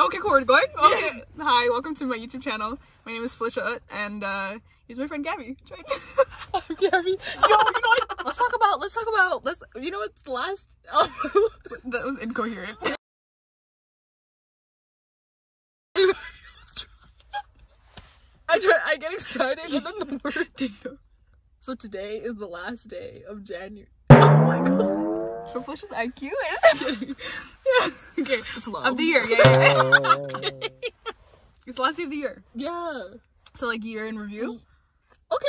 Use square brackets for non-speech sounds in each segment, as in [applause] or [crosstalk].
Okay, cool. We're [laughs] going. Okay. Hi, welcome to my YouTube channel. My name is Felicia, and uh, he's my friend Gabi. Join. [laughs] Gabi. Yo, you know what? Let's talk about. Let's talk about. Let's. You know what's the last? Oh. [laughs] that was incoherent. I try. I get excited, and then the word. So today is the last day of January. Oh my god. So Felicia's IQ is. yeah. [laughs] Okay. [laughs] It's low. Of the year. Yeah. yeah, yeah. [laughs] it's the last day of the year. Yeah. So like year in review. Okay.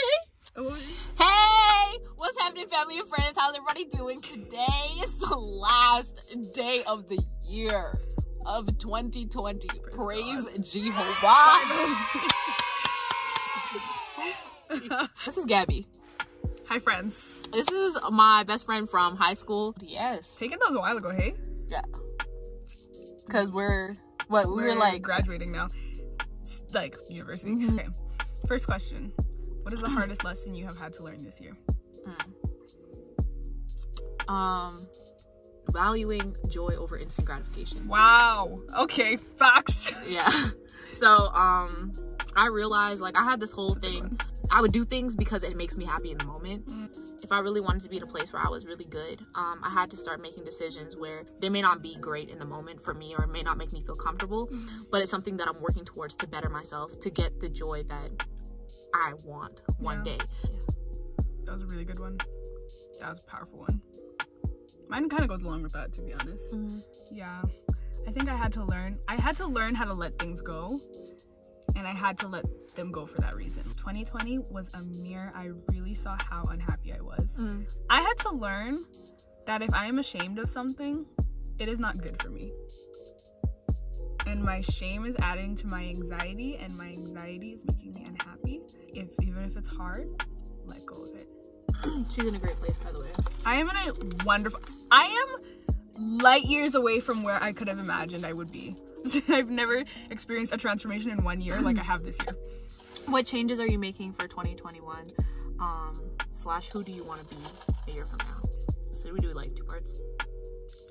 Oh, hey, what's happening, family and friends? How's everybody doing? Today is the last day of the year of 2020. Praise, Praise Jehovah. this is Gabi. Hi, friends. This is my best friend from high school. Yes. Taking those a while ago, hey? Yeah. Because we're, what, we we're were like. graduating now. Like, university. Mm -hmm. Okay. First question What is the hardest lesson you have had to learn this year? Mm. Um, valuing joy over instant gratification. Wow. Okay. Facts. Yeah. [laughs] So, um, I realized like I had this whole thing. I would do things because it makes me happy in the moment. If I really wanted to be in a place where I was really good, um, I had to start making decisions where they may not be great in the moment for me or it may not make me feel comfortable, mm. but it's something that I'm working towards to better myself, to get the joy that I want one yeah. day. That was a really good one. That was a powerful one. Mine kind of goes along with that, to be honest. Mm. Yeah. I think I had to learn. I had to learn how to let things go and I had to let them go for that reason. 2020 was a mirror. I really saw how unhappy I was. Mm. I had to learn that if I am ashamed of something, it is not good for me. And my shame is adding to my anxiety, and my anxiety is making me unhappy. If even if it's hard, let go of it. [clears throat] She's in a great place, by the way. I am in a wonderful. I am light years away from where I could have imagined I would be. [laughs] I've never experienced a transformation in one year like I have this year. What changes are you making for 2021? Um, slash, who do you want to be a year from now? So we do like two parts?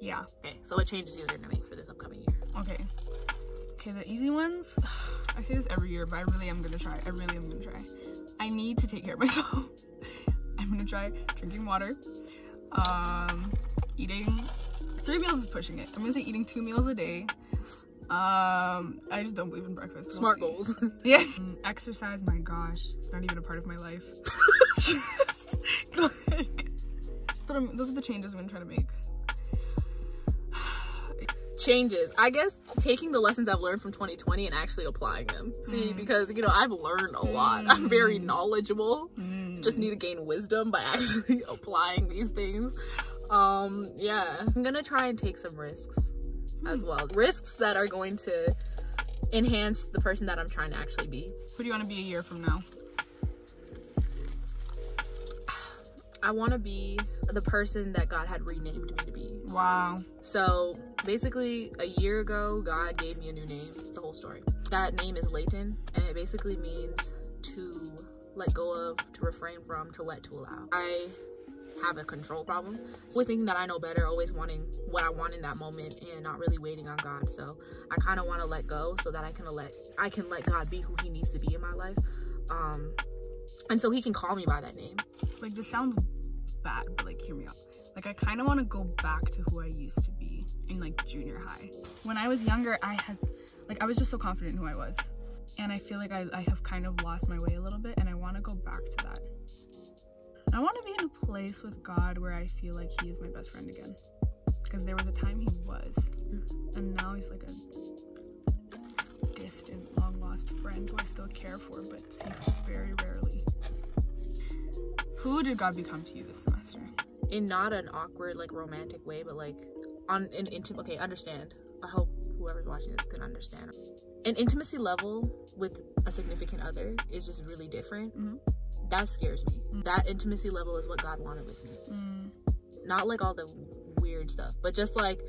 Yeah. Okay, so what changes are you going to make for this upcoming year? Okay. Okay, the easy ones. [sighs] I say this every year, but I really am gonna try. I really am gonna try. I need to take care of [laughs] myself. I'm gonna try drinking water, um, eating three meals is pushing it. I'm gonna say eating two meals a day, um, I just don't believe in breakfast. Smart we'll goals. [laughs] yeah. Um, exercise, my gosh, it's not even a part of my life. [laughs] like, those are the changes I'm gonna try to make. [sighs] changes. I guess taking the lessons I've learned from 2020 and actually applying them. See, mm. because you know I've learned a lot. Mm. I'm very knowledgeable. Mm. Just need to gain wisdom by [laughs] actually applying these things. Um, yeah, I'm gonna try and take some risks as well. Risks that are going to enhance the person that I'm trying to actually be. Who do you want to be a year from now? I want to be the person that God had renamed me to be. Wow. So basically, a year ago, God gave me a new name. It's the whole story. That name is Layton, and it basically means to let go of, to refrain from, to let, to allow. I have a control problem. Always thinking that I know better, always wanting what I want in that moment and not really waiting on God. So I kind of want to let go so that I can let I can let God be who he needs to be in my life. Um and so he can call me by that name. Like this sounds bad, but like hear me out. Like I kind of want to go back to who I used to be in like junior high. When I was younger, I had like I was just so confident in who I was. And I feel like I, I have kind of lost my way a little bit and I want to go back to that. I want to be in a place with God where I feel like He is my best friend again. Because there was a time He was, and now He's like a distant, long lost friend who I still care for but see very rarely. Who did God become to you this semester? In not an awkward, like romantic way, but like on an intimate. Okay, understand. I hope whoever's watching this can understand. An intimacy level with a significant other is just really different. Mm-hmm that scares me. Mm. That intimacy level is what God wanted with me. Mm. Not like all the weird stuff, but just like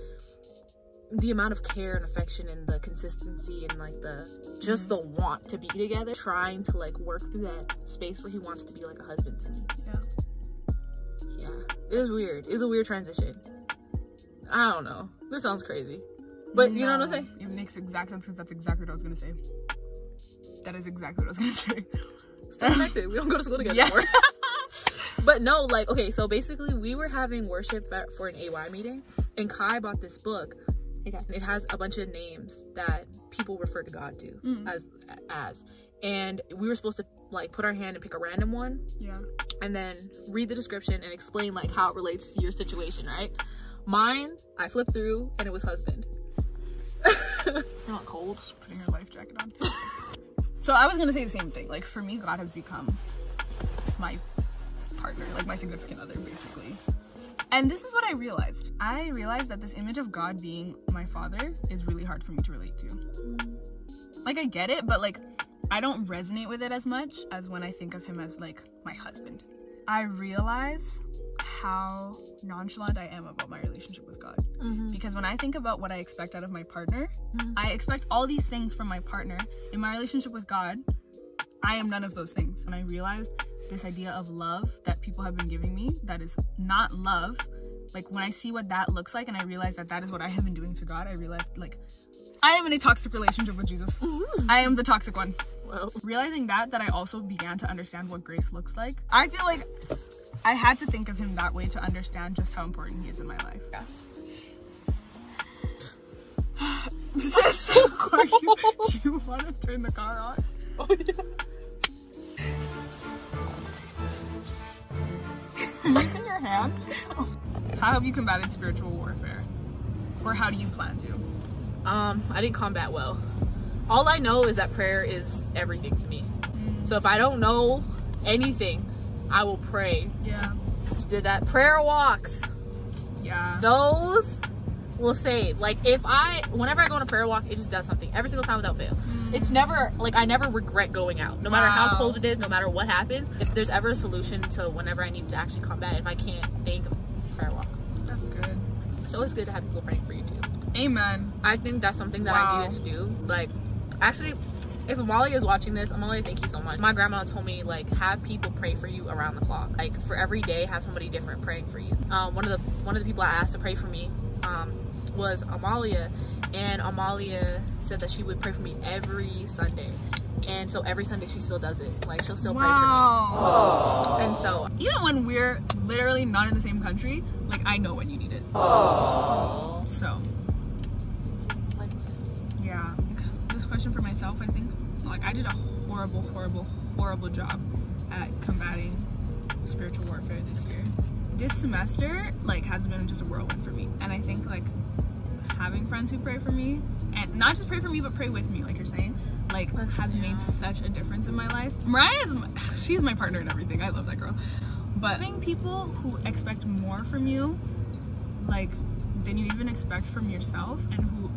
the amount of care and affection and the consistency and like the just mm. the want to be together, trying to like work through that space where he wants to be like a husband to me. Yeah. Yeah. It was weird. It was a weird transition. I don't know. This sounds crazy. But you know what I'm saying? It makes exact sense because that's exactly what I was gonna say. That is exactly what I was gonna [laughs] say. Stay connected. We don't go to school together Yeah. anymore. [laughs] but no, like, okay, so basically we were having worship for an AY meeting, and Kai bought this book. and It has a bunch of names that people refer to God to Mm. as as. And we were supposed to like put our hand and pick a random one Yeah. and then read the description and explain like how it relates to your situation, right? Mine, I flipped through and it was husband. You're [laughs] not cold. Putting your life jacket on. [laughs] so I was gonna say the same thing. Like for me, God has become my partner, like my significant other, basically. And this is what I realized. I realized that this image of God being my father is really hard for me to relate to. Like I get it, but like I don't resonate with it as much as when I think of him as like my husband. I realize how nonchalant I am about my relationship with God. Because when I think about what I expect out of my partner, Mhm. I expect all these things from my partner. In my relationship with God, I am none of those things. And I realized this idea of love that people have been giving me that is not love. Like when I see what that looks like and I realize that that is what I have been doing to God, I realized like I am in a toxic relationship with Jesus. I am the toxic one. Well, Realizing that, that I also began to understand what grace looks like. I feel like I had to think of him that way to understand just how important he is in my life. Yeah. this is so quick. [laughs] You, you want to turn the car on? oh, yeah. [laughs] Using your hand? How have you combated spiritual warfare? Or how do you plan to? Um, I didn't combat well. All I know is that prayer is everything to me. So if I don't know anything, I will pray. Yeah. Just did that prayer walks? Yeah. Those will save. Like if I, whenever I go on a prayer walk, it just does something every single time without fail. Mm. It's never like I never regret going out, no matter Wow. how cold it is, no matter what happens. If there's ever a solution to whenever I need to actually combat, if I can't think, prayer walk. That's good. It's always good to have people praying for you too. Amen. I think that's something that Wow. I needed to do. Like, actually, if Amalia is watching this, Amalia, thank you so much. My grandma told me like have people pray for you around the clock. Like for every day, have somebody different praying for you. Um, one of the one of the people I asked to pray for me um, was Amalia, and Amalia said that she would pray for me every Sunday. And so every Sunday she still does it. Like she'll still wow. pray for me. And so even when we're literally not in the same country, like I know when you need it. So for myself, I think, like I did a horrible, horrible, horrible job at combating spiritual warfare this year. This semester, like, has been just a whirlwind for me, and I think like having friends who pray for me, and not just pray for me, but pray with me, like you're saying, like That's- has made such a difference in my life. Mariah is, my, [sighs] she's my partner in everything. I love that girl. But having people who expect more from you, like than you even expect from yourself, and who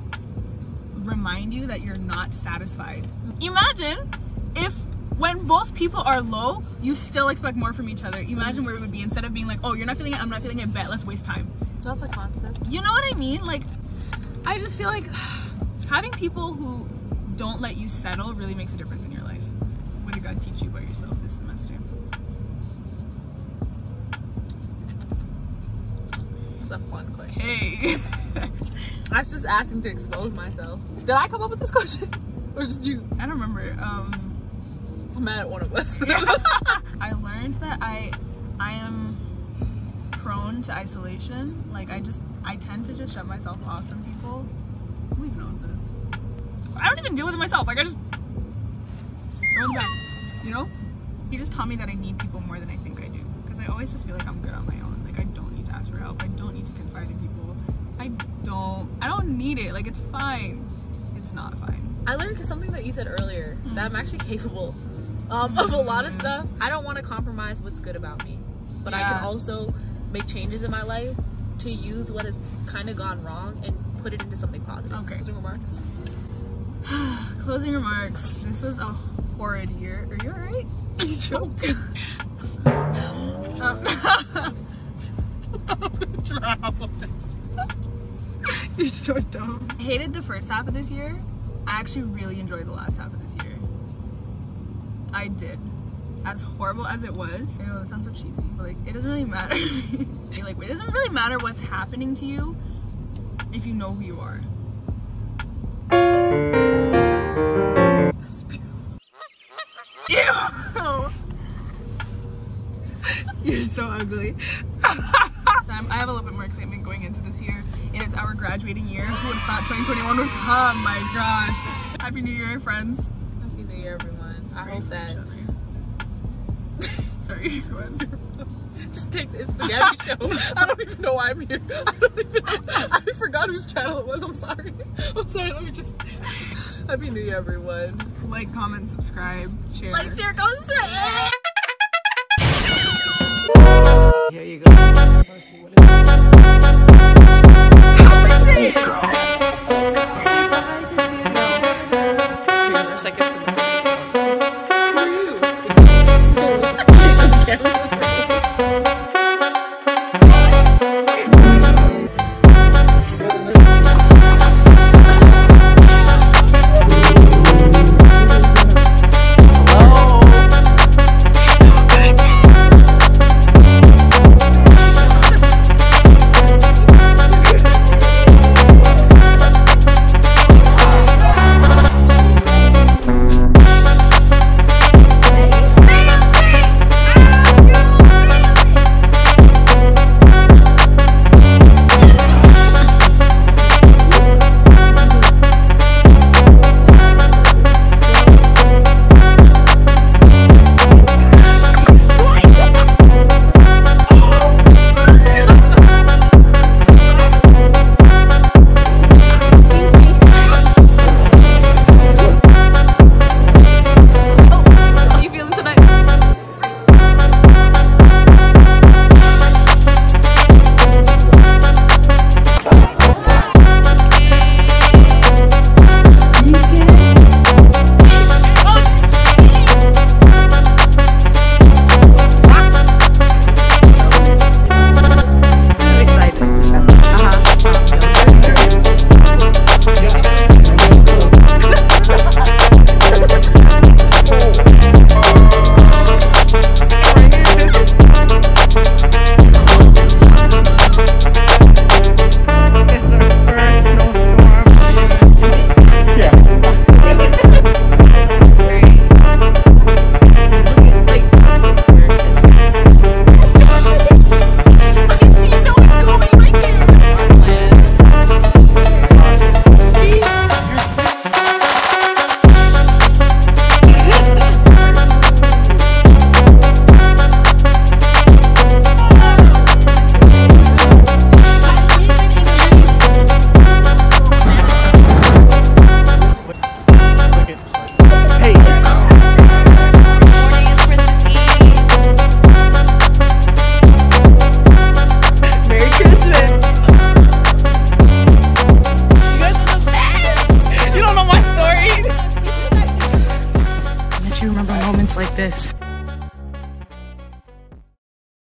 remind you that you're not satisfied. Imagine if when both people are low, you still expect more from each other. Imagine where it would be instead of being like, oh, you're not feeling it, I'm not feeling it, bet, let's waste time. that's a concept. You know what I mean? Like, I just feel like [sighs] having people who don't let you settle really makes a difference in your life. What did God teach you about yourself this semester? It's a fun question. Hey. [laughs] I was just asking to expose myself. Did I come up with this question? [laughs] Or did you? I don't remember. Um, I'm mad at one of us. [laughs] [laughs] I learned that I I am prone to isolation. Like I just I tend to just shut myself off from people. We've known this. I don't even deal with it myself. Like I just throw in the back. You know? He just taught me that I need people more than I think I do. Because I always just feel like I'm good on my own. Like I don't need to ask for help. I don't need to confide in people. I don't I don't need it. Like it's fine. It's not fine. I learned something that you said earlier that I'm actually [laughs] capable um, of a lot of stuff. I don't want to compromise what's good about me, but I can also make changes in my life to use what has kind of gone wrong and put it into something positive. Okay. Closing remarks. [sighs] Closing remarks. This was a horrid year. Are you alright? [laughs] You choked. [laughs] um, [laughs] You're so dumb. I hated the first half of this year. I actually really enjoyed the last half of this year. I did. As horrible as it was, oh, sounds so cheesy, but like it doesn't really matter. [laughs] [laughs] like it doesn't really matter what's happening to you if you know who you are. Ew! You're so ugly. Um, I have a little bit more excitement going into this year. It is our graduating year. Who would have thought 2021 would come? My gosh. Happy New Year, friends. Happy New Year, everyone. I hope that. [laughs] Sorry, [laughs] go. Just take this. [laughs] The Gabi Show. I don't even know why I'm here. I don't even. I forgot whose channel it was. I'm sorry. I'm sorry. Let me just. Happy New Year, everyone. Like, comment, subscribe, share. Like, share, comment, subscribe. Here you go.